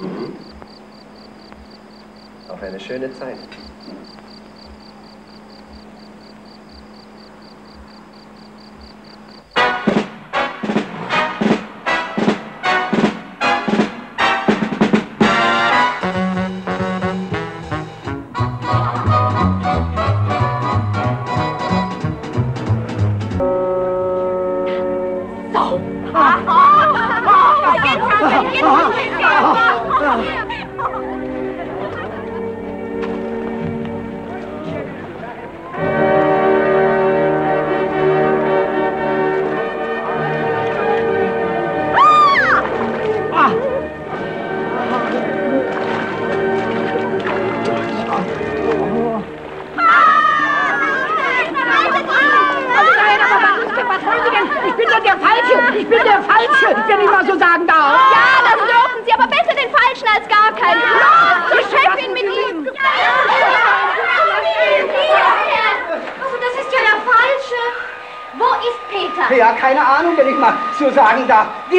Mhm. Auf eine schöne Zeit. 别吵，别吵，别吵，wenn ich mal so sagen darf! Ja, das dürfen Sie, aber besser den Falschen als gar keinen. Die Chefin mit ihm. Also das ist ja der Falsche. Wo ist Peter? Ja, keine Ahnung, wenn ich mal so sagen darf. Wir